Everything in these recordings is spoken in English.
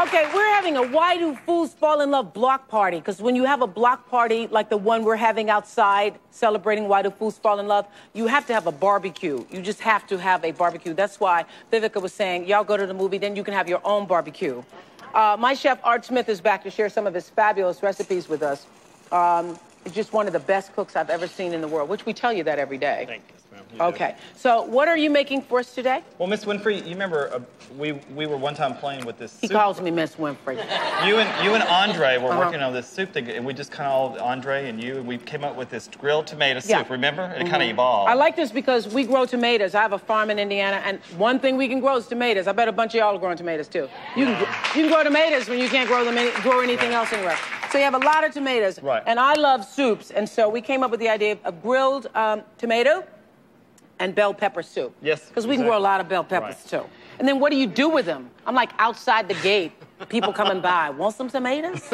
Okay, we're having a Why Do Fools Fall in Love block party. Because when you have a block party like the one we're having outside celebrating Why Do Fools Fall in Love, you have to have a barbecue. You just have to have a barbecue. That's why Vivica was saying, y'all go to the movie, then you can have your own barbecue. Uh, my chef, Art Smith, is back to share some of his fabulous recipes with us. Um, just one of the best cooks I've ever seen in the world, which we tell you that every day. Thank you, ma'am. You Okay, so what are you making for us today? Well, Miss Winfrey, you remember uh, we we were one time playing with this. He soup. calls me Miss Winfrey. You and you and Andre were Uh-huh. working on this soup thing, and we just kind of all Andre and you, and we came up with this grilled tomato soup. Yeah. Mm-hmm. Remember? And it kind of evolved. I like this because we grow tomatoes. I have a farm in Indiana, and one thing we can grow is tomatoes. I bet a bunch of y'all are growing tomatoes too. You can, you can grow tomatoes when you can't grow them any, grow anything else anywhere. So you have a lot of tomatoes. Right. And I love soups, and so we came up with the idea of a grilled um, tomato and bell pepper soup. Yes, Because we can grow a lot of bell peppers Right. too. And then what do you do with them? I'm like outside the gate, people coming by. Want some tomatoes?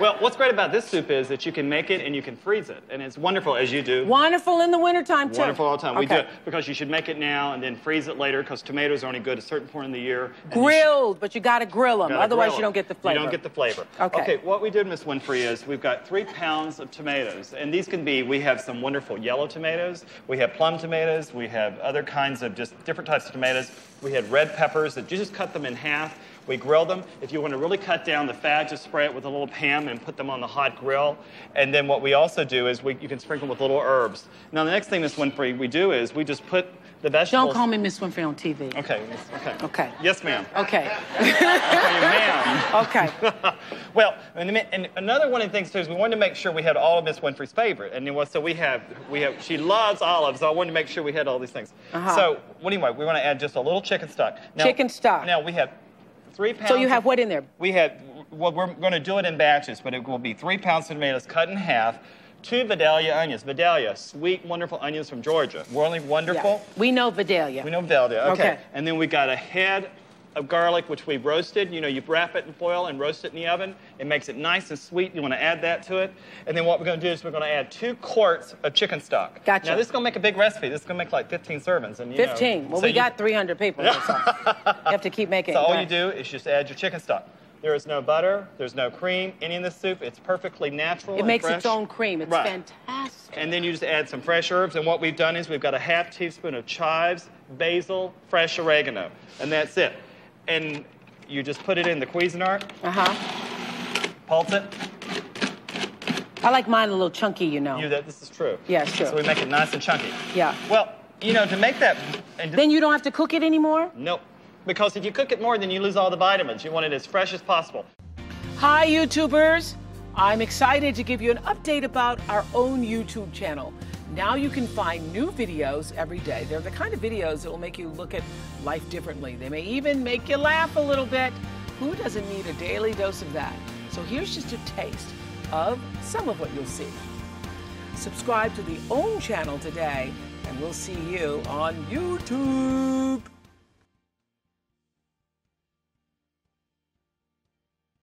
Well, what's great about this soup is that you can make it and you can freeze it, and it's wonderful as you do. Wonderful in the wintertime too. Wonderful all the time. We do it because you should make it now and then freeze it later because tomatoes are only good at a certain point in the year. and you Grilled, but you got to grill them. Otherwise, grill you don't get the flavor. You don't get the flavor. Okay. what we did, Miss Winfrey, is we've got three pounds of tomatoes, and these can be. We have some wonderful yellow tomatoes. We have plum tomatoes. We have other kinds of just different types of tomatoes. We had red peppers that you just cut them in half. We grill them. If you want to really cut down the fat, just spray it with a little Pam and put them on the hot grill. And then what we also do is we, you can sprinkle with little herbs. Now the next thing, Miss Winfrey, we do is we just put the vegetables. Don't call me Miss Winfrey on TV. Okay. Okay. Okay. Yes, ma'am. Okay. Okay, ma'am. Okay. well, and, and another one of the things too is we wanted to make sure we had all of Miss Winfrey's favorite, and was so we have we have she loves olives, so I wanted to make sure we had all these things. Uh-huh. So well, anyway, we want to add just a little chicken stock. Now, Chicken stock. Now we have three pounds. So you have what in there? We had well, we're going to do it in batches, but it will be three pounds of tomatoes cut in half. Two Vidalia onions. Vidalia, sweet, wonderful onions from Georgia. Really wonderful. Yeah. We know Vidalia. We know Vidalia. Okay. Okay. And then we got a head of garlic, which we've roasted. You know, you wrap it in foil and roast it in the oven. It makes it nice and sweet. You want to add that to it. And then what we're going to do is we're going to add two quarts of chicken stock. Gotcha. Now, this is going to make a big recipe. This is going to make like 15 servings. And, you know, 15. Well, so we you- got 300 people. So you have to keep making So it. all Go you do is just add your chicken stock. There is no butter. There's no cream. Any in the soup. It's perfectly natural. It makes its own cream. It's Right. fantastic. And then you just add some fresh herbs. And what we've done is we've got a half teaspoon of chives, basil, fresh oregano. And that's it. And you just put it in the Cuisinart, Uh huh. pulse it. I like mine a little chunky, you know. You, that, this is true. Yeah, true. So we make it nice and chunky. Yeah. Well, you know, to make that. And Then you don't have to cook it anymore? Nope. Because if you cook it more, then you lose all the vitamins. You want it as fresh as possible. Hi, YouTubers. I'm excited to give you an update about our own YouTube channel. Now you can find new videos every day. They're the kind of videos that will make you look at life differently. They may even make you laugh a little bit. Who doesn't need a daily dose of that? So here's just a taste of some of what you'll see. Subscribe to the OWN channel today, and we'll see you on YouTube.